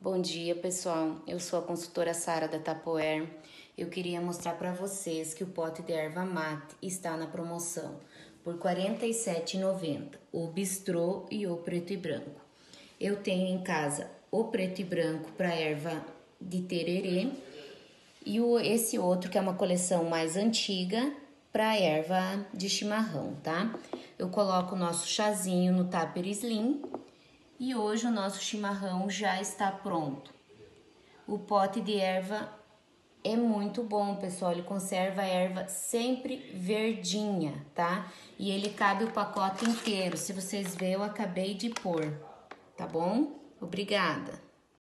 Bom dia, pessoal. Eu sou a consultora Sara da Tapoer. Eu queria mostrar para vocês que o pote de erva mate está na promoção por R$ 47,90, o bistrô e o preto e branco. Eu tenho em casa o preto e branco para erva de tererê e o, esse outro que é uma coleção mais antiga para erva de chimarrão, tá? Eu coloco o nosso chazinho no tupper slim e hoje o nosso chimarrão já está pronto. O pote de erva é muito bom, pessoal. Ele conserva a erva sempre verdinha, tá? E ele cabe o pacote inteiro. Se vocês verem, eu acabei de pôr, tá bom? Obrigada.